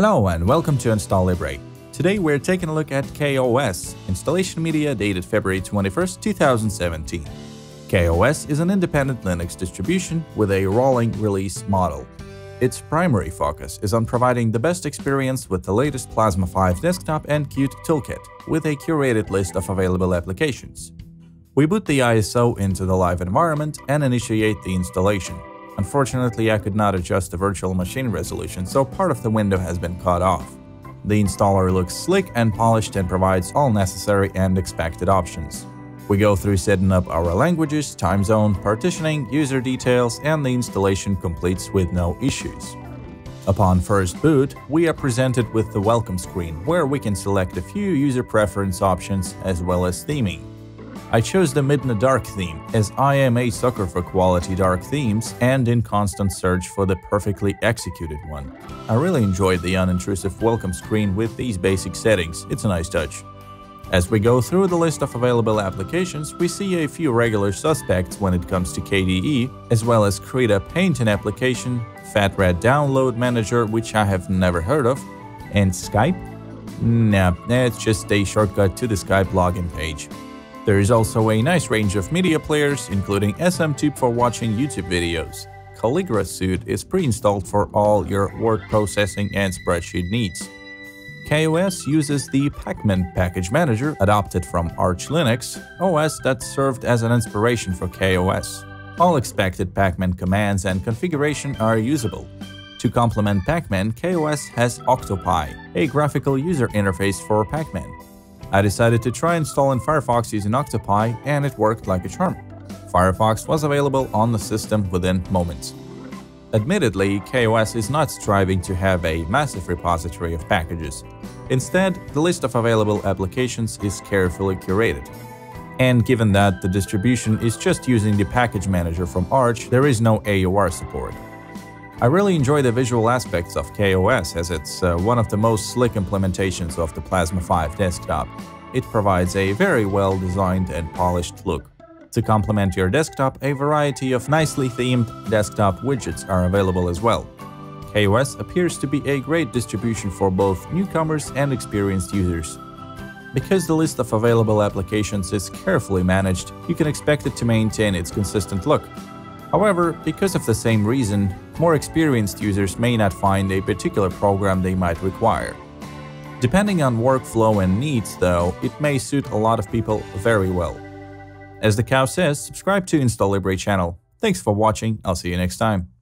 Hello and welcome to Install Libre. Today we're taking a look at KaOS, installation media dated February 21, 2017. KaOS is an independent Linux distribution with a rolling release model. Its primary focus is on providing the best experience with the latest Plasma 5 desktop and Qt toolkit, with a curated list of available applications. We boot the ISO into the live environment and initiate the installation. Unfortunately, I could not adjust the virtual machine resolution, so part of the window has been cut off. The installer looks slick and polished and provides all necessary and expected options. We go through setting up our languages, time zone, partitioning, user details, and the installation completes with no issues. Upon first boot, we are presented with the welcome screen, where we can select a few user preference options as well as theming. I chose the Midna Dark theme, as I am a sucker for quality dark themes and in constant search for the perfectly executed one. I really enjoyed the unintrusive welcome screen with these basic settings, it's a nice touch. As we go through the list of available applications, we see a few regular suspects when it comes to KDE, as well as Krita Paint application, FatRat Download Manager, which I have never heard of, and Skype? Nah, it's just a shortcut to the Skype login page. There is also a nice range of media players, including SMTube for watching YouTube videos. Calligra Suite is pre-installed for all your word processing and spreadsheet needs. KaOS uses the Pacman package manager adopted from Arch Linux, OS that served as an inspiration for KaOS. All expected Pacman commands and configuration are usable. To complement Pacman, KaOS has Octopi, a graphical user interface for Pacman. I decided to try installing Firefox using Octopi and it worked like a charm. Firefox was available on the system within moments. Admittedly, KaOS is not striving to have a massive repository of packages. Instead, the list of available applications is carefully curated. And given that the distribution is just using the package manager from Arch, there is no AUR support. I really enjoy the visual aspects of KaOS as it's uh, one of the most slick implementations of the Plasma 5 desktop. It provides a very well designed and polished look. To complement your desktop, a variety of nicely themed desktop widgets are available as well. KaOS appears to be a great distribution for both newcomers and experienced users. Because the list of available applications is carefully managed, you can expect it to maintain its consistent look, However, because of the same reason, more experienced users may not find a particular program they might require. Depending on workflow and needs, though, it may suit a lot of people very well. As the cow says, subscribe to Install Libre channel. Thanks for watching, I'll see you next time.